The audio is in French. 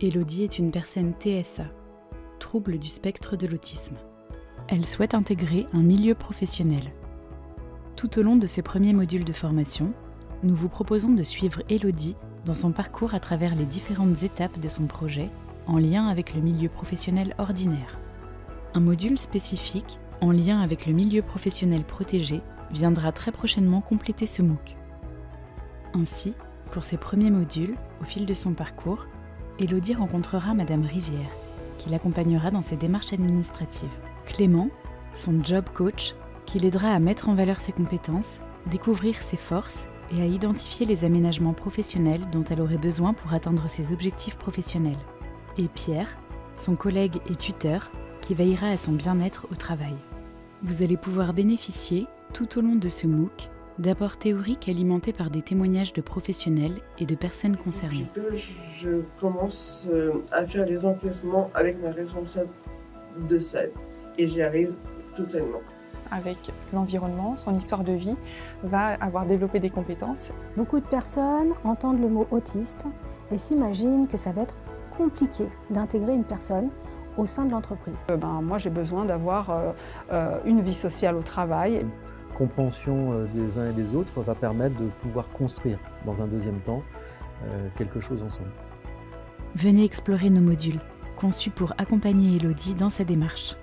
Elodie est une personne TSA, trouble du spectre de l'autisme. Elle souhaite intégrer un milieu professionnel. Tout au long de ses premiers modules de formation, nous vous proposons de suivre Elodie dans son parcours à travers les différentes étapes de son projet en lien avec le milieu professionnel ordinaire. Un module spécifique en lien avec le milieu professionnel protégé viendra très prochainement compléter ce MOOC. Ainsi, pour ses premiers modules, au fil de son parcours, Elodie rencontrera Madame Rivière, qui l'accompagnera dans ses démarches administratives. Clément, son job coach, qui l'aidera à mettre en valeur ses compétences, découvrir ses forces et à identifier les aménagements professionnels dont elle aurait besoin pour atteindre ses objectifs professionnels. Et Pierre, son collègue et tuteur, qui veillera à son bien-être au travail. Vous allez pouvoir bénéficier, tout au long de ce MOOC, d'apports théoriques alimentés par des témoignages de professionnels et de personnes concernées. Je commence euh, à faire les encaissements avec ma responsable de salle et j'y arrive totalement. Avec l'environnement, son histoire de vie, va avoir développé des compétences. Beaucoup de personnes entendent le mot autiste et s'imaginent que ça va être compliqué d'intégrer une personne au sein de l'entreprise. Euh, ben, moi, j'ai besoin d'avoir euh, euh, une vie sociale au travail. Compréhension des uns et des autres va permettre de pouvoir construire, dans un deuxième temps, quelque chose ensemble. Venez explorer nos modules, conçus pour accompagner Elodie dans sa démarche.